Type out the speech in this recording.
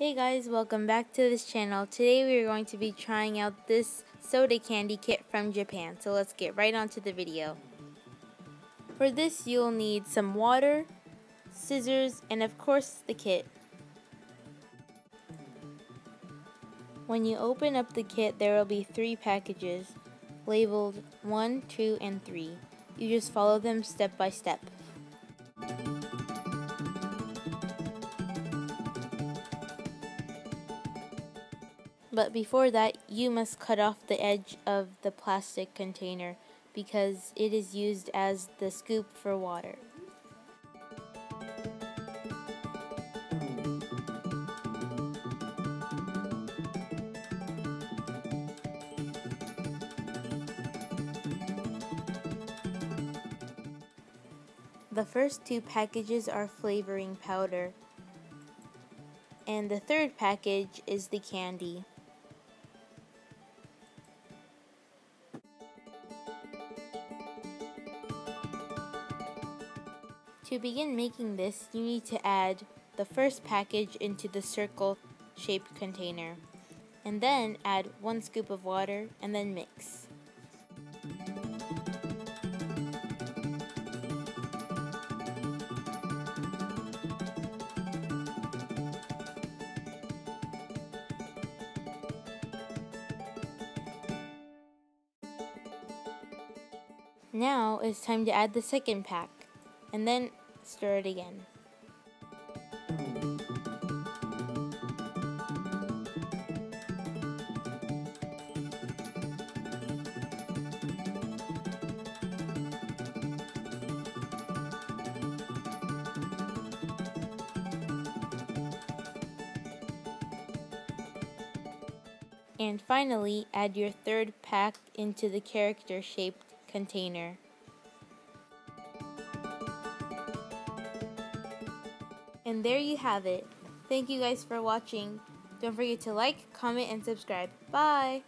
Hey guys, welcome back to this channel. Today we are going to be trying out this soda candy kit from Japan. So let's get right onto the video. For this you'll need some water, scissors, and of course the kit. When you open up the kit there will be three packages labeled 1, 2, and 3. You just follow them step by step. But before that, you must cut off the edge of the plastic container because it is used as the scoop for water. The first two packages are flavoring powder, and the third package is the candy. To begin making this, you need to add the first package into the circle shaped container, and then add one scoop of water and then mix. Now it's time to add the second pack, and then stir it again. And finally, add your third pack into the character shaped container. And there you have it. Thank you guys for watching. Don't forget to like, comment, and subscribe. Bye!